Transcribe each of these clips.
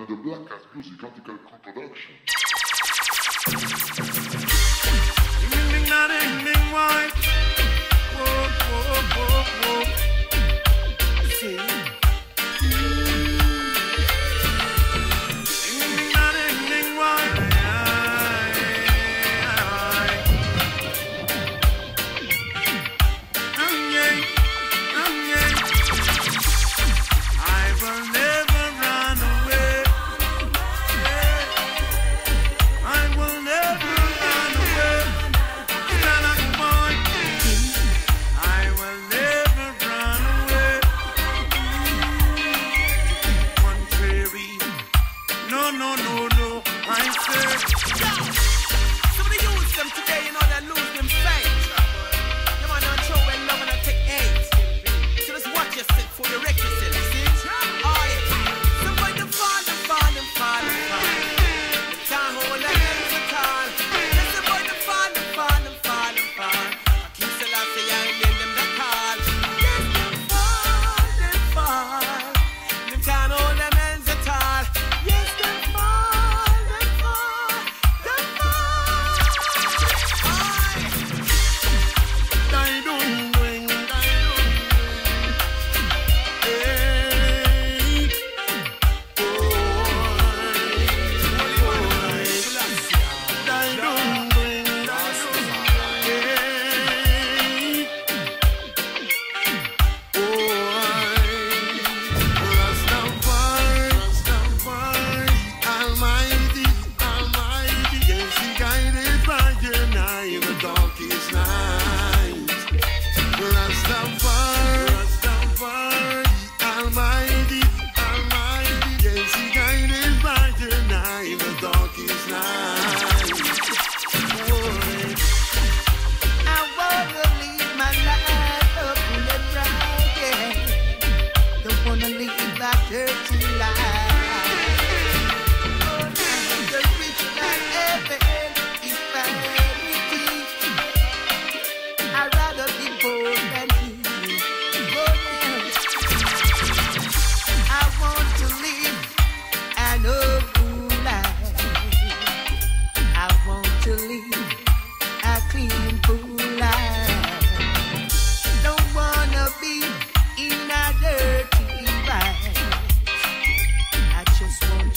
under the Black Cat Music Article Co-Production. Stop.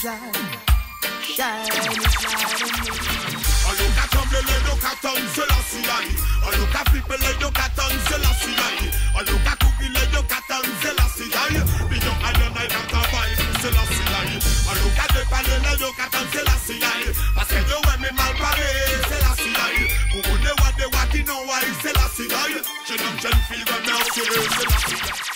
light, shine its light on me. Oluka tombele doka tonze la silahi Oluka flipele doka tonze la silahi Oluka kukile doka tonze la silahi Biyo ayonay dan tabay se la silahi Oluka depale le doka tonze la silahi Paske yo we me mal pare se la silahi Kuku de wade wati no wai se la silahi Chenom chen fil we me okire se la silahi